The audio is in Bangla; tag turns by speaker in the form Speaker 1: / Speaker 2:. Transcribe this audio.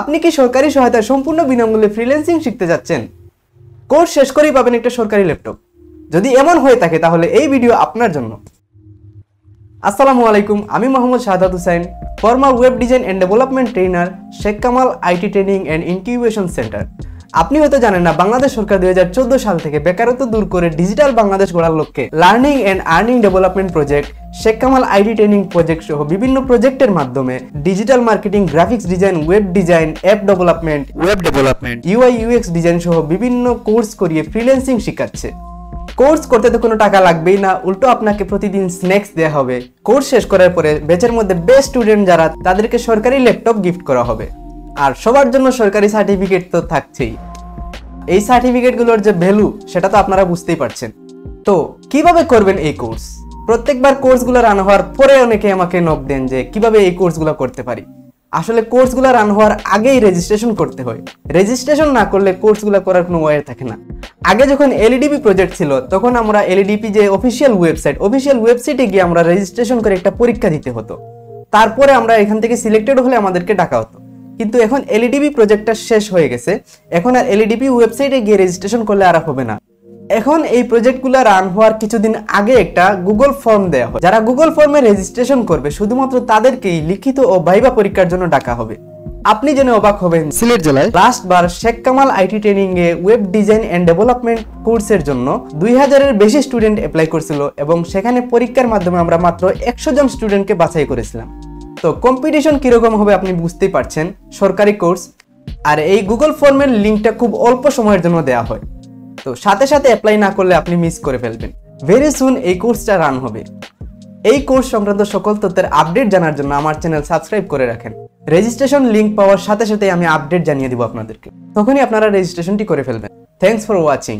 Speaker 1: আপনি কি সরকারি সহায়তায় সম্পূর্ণ বিনামূল্যে ফ্রিল্যান্সিং শিখতে যাচ্ছেন? কোর্স শেষ করেই পাবেন একটা সরকারি ল্যাপটপ। যদি এমন হয়ে থাকে, তাহলে এই ভিডিও আপনার জন্য। আসসালামু আলাইকুম, আমি Mohammad Shahad Hussain former web design and development trainer Sheikh Kamal IT training and incubation centre আপনি হয়তো জানেন না বাংলাদেশ সরকার দুই হাজার চোদ্দ সাল থেকে বেকারত্ব দূর করে ডিজিটাল বাংলাদেশ গড়ার লক্ষ্যে learning and earning development project Sheikh Kamal IT training project সহ বিভিন্ন প্রজেক্টের মাধ্যমে digital marketing graphics design web design app development web development UI UX design সহ বিভিন্ন কোর্স করিয়ে ফ্রিল্যান্সিং শেখাচ্ছে। কোর্স করতে তো কোনো টাকা লাগবেই না উল্টো আপনাকে প্রতিদিন স্ন্যাক্স দেওয়া হবে। কোর্স শেষ করার পরে ব্যাচের মধ্যে বেস্ট স্টুডেন্ট যারা তাদেরকে সরকারি ল্যাপটপ গিফট করা হবে। আর সবার জন্য সরকারি সার্টিফিকেট তো থাকছেই। এই সার্টিফিকেটগুলোর যে ভ্যালু, সেটা তো আপনারা বুঝতেই পারছেন। তো, কীভাবে করবেন এই কোর্স? প্রত্যেকবার কোর্সগুলো রান হওয়ার পরে অনেকে আমাকে নক দেন যে, কীভাবে এই কোর্সগুলো করতে পারি? আসলে কোর্সগুলো রান হওয়ার আগেই রেজিস্ট্রেশন করতে হয়। রেজিস্ট্রেশন না করলে কোর্সগুলো করার কোনো ওয়ে থাকে না। আগে যখন এলইডিপি প্রজেক্ট ছিল, তখন আমরা এলইডিপি যে অফিসিয়াল ওয়েবসাইট অফিসিয়াল ওয়েবসাইটে গিয়ে আমরা রেজিস্ট্রেশন করে একটা পরীক্ষা দিতে হতো। তারপরে আমরা এখান থেকে সিলেক্টেড হলে আমাদেরকে ডাকা হতো। কিন্তু এখন এলইডিপি প্রজেক্টটা শেষ হয়ে গেছে। এখন আর এলইডিপি ওয়েবসাইটে গিয়ে রেজিস্ট্রেশন করলে আর হবে না। এখন এই প্রজেক্টগুলো রান হওয়ার কিছুদিন আগে একটা গুগল ফর্ম দেওয়া হয়। যারা গুগল ফর্মে রেজিস্ট্রেশন করবে শুধুমাত্র তাদেরকেই লিখিত ও ভাইবা পরীক্ষার জন্য ডাকা হবে। আপনি জেনে অবাক হবেন সিলেট জেলায় লাস্ট বার শেখ কামাল আইটি ট্রেনিং এ ওয়েব ডিজাইন এন্ড ডেভেলপমেন্ট কোর্সের জন্য দুই হাজারের বেশি স্টুডেন্ট অ্যাপ্লাই করছিল এবং সেখানে পরীক্ষার মাধ্যমে আমরা মাত্র একশো জন স্টুডেন্টকে বাছাই করেছিলাম। তো কম্পিটিশন কীরকম হবে আপনি বুঝতেই পারছেন। সরকারি কোর্স আর এই গুগল ফর্মের লিঙ্কটা খুব অল্প সময়ের জন্য দেওয়া হয়। তো সাথে সাথে অ্যাপ্লাই না করলে আপনি মিস করে ফেলবেন। ভেরি সুন এই কোর্সটা রান হবে। এই কোর্স সংক্রান্ত সকল তথ্যের আপডেট জানার জন্য আমার চ্যানেল সাবস্ক্রাইব করে রাখেন। রেজিস্ট্রেশন লিঙ্ক পাওয়ার সাথে সাথে আমি আপডেট জানিয়ে দিব আপনাদেরকে। তখনই আপনারা রেজিস্ট্রেশনটি করে ফেলবেন। Thanks for watching